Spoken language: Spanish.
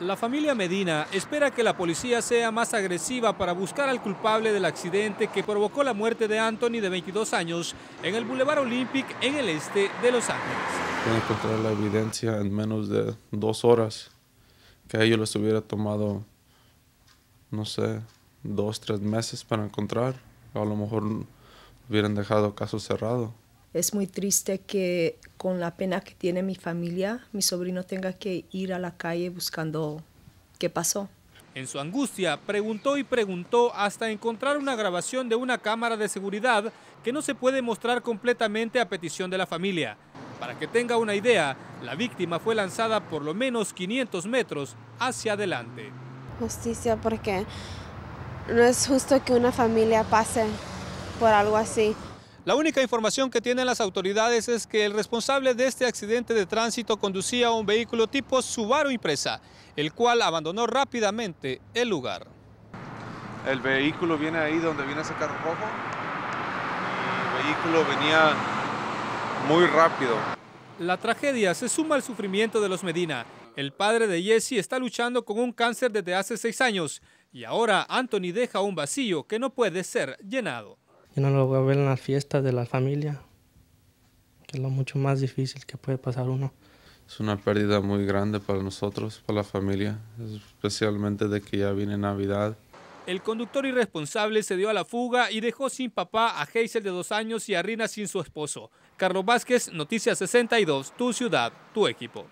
La familia Medina espera que la policía sea más agresiva para buscar al culpable del accidente que provocó la muerte de Anthony de 22 años en el Boulevard Olympic en el este de Los Ángeles. Pueden encontrar la evidencia en menos de dos horas que a ellos les hubiera tomado, no sé, dos, tres meses para encontrar. A lo mejor hubieran dejado caso cerrado. Es muy triste que con la pena que tiene mi familia, mi sobrino tenga que ir a la calle buscando qué pasó. En su angustia, preguntó y preguntó hasta encontrar una grabación de una cámara de seguridad que no se puede mostrar completamente a petición de la familia. Para que tenga una idea, la víctima fue lanzada por lo menos 500 metros hacia adelante. Justicia porque no es justo que una familia pase por algo así. La única información que tienen las autoridades es que el responsable de este accidente de tránsito conducía un vehículo tipo Subaru Impresa, el cual abandonó rápidamente el lugar. El vehículo viene ahí donde viene ese carro rojo. El vehículo venía muy rápido. La tragedia se suma al sufrimiento de los Medina. El padre de Jesse está luchando con un cáncer desde hace seis años y ahora Anthony deja un vacío que no puede ser llenado. Yo no lo voy a ver en las fiestas de la familia, que es lo mucho más difícil que puede pasar uno. Es una pérdida muy grande para nosotros, para la familia, especialmente de que ya viene Navidad. El conductor irresponsable se dio a la fuga y dejó sin papá a Hazel de dos años y a Rina sin su esposo. Carlos Vázquez, Noticias 62, tu ciudad, tu equipo.